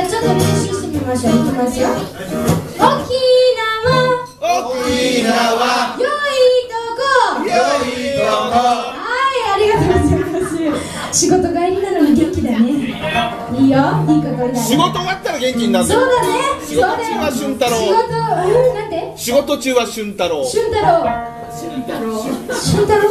ゃあちょっと練習してみましょう。いきますよ。沖縄。沖縄。良いとこ。良いとこはいありがとうございます。仕事帰りなのに元気だね。いいよ。いい心だ、ね、仕事終わったら元気になるそうだね。仕事中は俊太郎。仕事、うん、なんて？仕事中は俊太郎。俊太郎。俊太郎。俊太郎？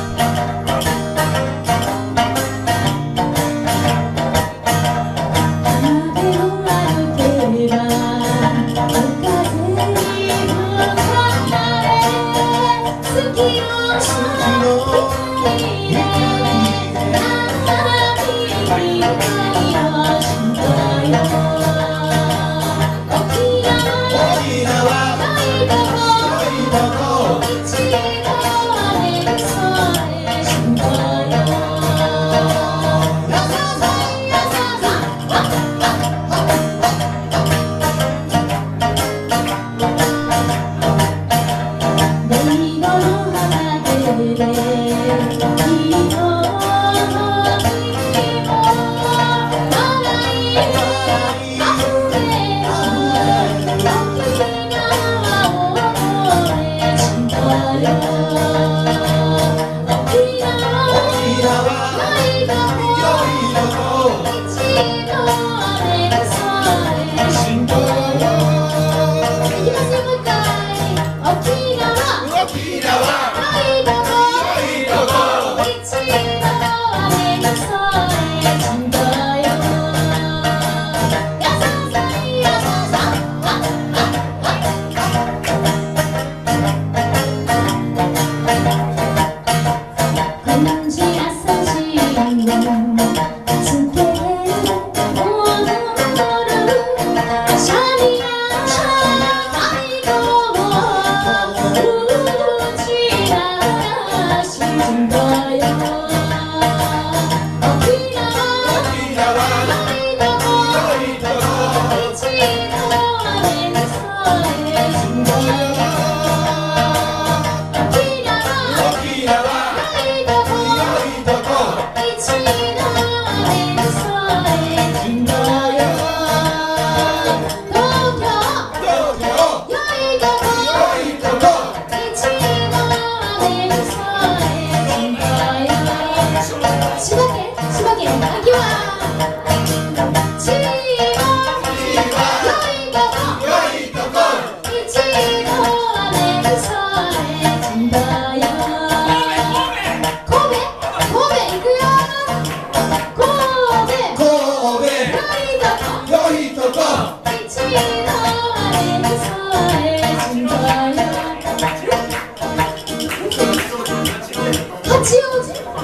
Oh.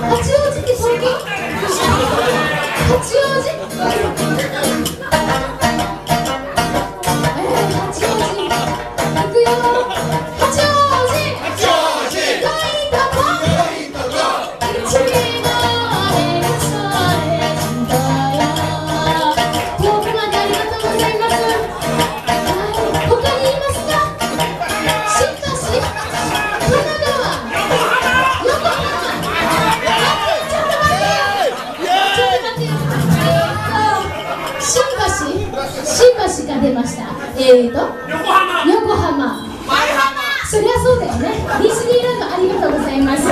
八王子って最近八王子？新橋が出ました。えーと横浜。横浜。そりゃそうだよね。ディズニーランドありがとうございます。